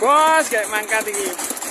Bos, kayak mangkat ini.